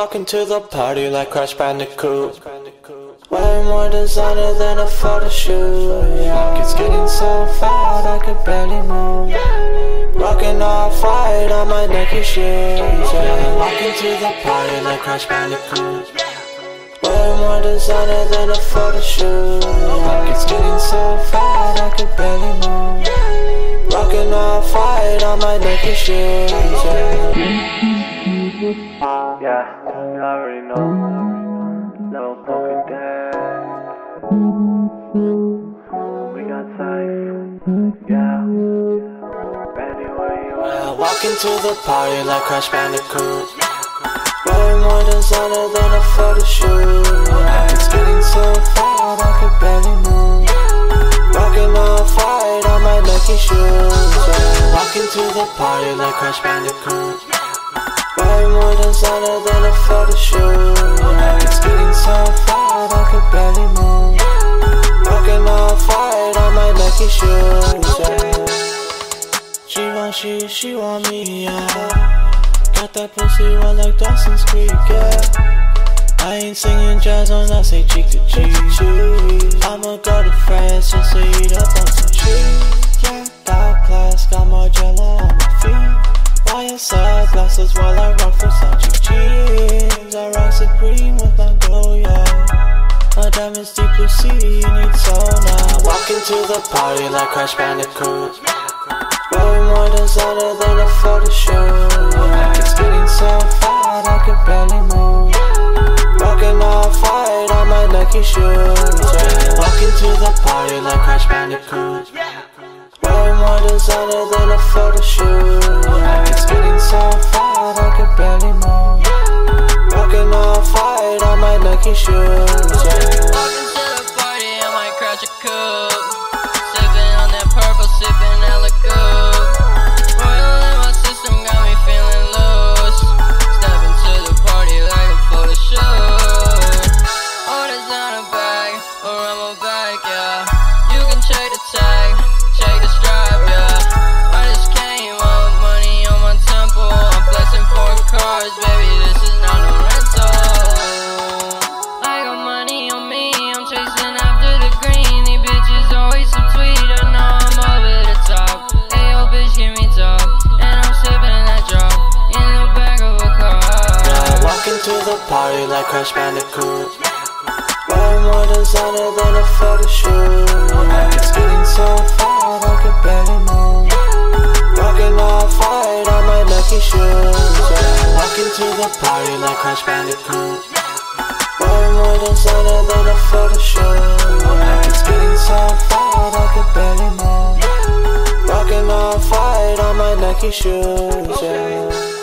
Walking to the party like Crash Bandicoot. Way more designer than a photo shoot. Yeah, it's getting so fat I could barely move. Rocking off white on my Nike shoes. Yeah, walking to the party like Crash Bandicoot. Way more designer than a photo shoot. Yeah, it's getting so fat I could barely move. Rocking off white on my Nike shoes. Yeah. Yeah, you already know. Poker. We got. Yeah. Walk into the party like Crash Bandicoot. More designer than a photo shoot. It's getting so I barely move. Rocking on my shoes. Walk into the party like Crash Bandicoot. More designer than a photo shoot. It's getting so fat I could barely move. Rocking off white on my Nike shoes. She want she, she want me, yeah. Got that pussy wet like Dawson's Creek, yeah. I ain't singing jazz unless they cheek to cheek. I'ma go to France just to eat up on some cheese. Yeah, got class, got more jello on my feet. YSL glasses while I rock Versace jeans. Diamonds deep blue sea, you need so now. Walk into the party like Crash Bandicoot. Way more designer than a photo shoot. It's getting so fat I could barely move. Rocking off white on my Nike shoes. Yeah. Walk into the party like Crash Bandicoot. Way more designer than a photo shoot. It's getting so fat I could barely move. Rocking off white on my Nike shoes. Cars, baby. This is not no rental. I got money on me, I'm chasing after the green. These bitches always some tweet, I know I'm over the top. Ayo, bitch, give me top. And I'm sipping that drop in the back of a car. Yeah, walk into the party like Crash Bandicoot. Way more designer than a photo shoot. It's getting so fat I could barely move. Rocking off white on my Nike shoes. Into the party like Crash Bandicoot. Way more designer than a photo shoot. It's getting so fat I could barely move. Rocking off white on my Nike shoes. Yeah.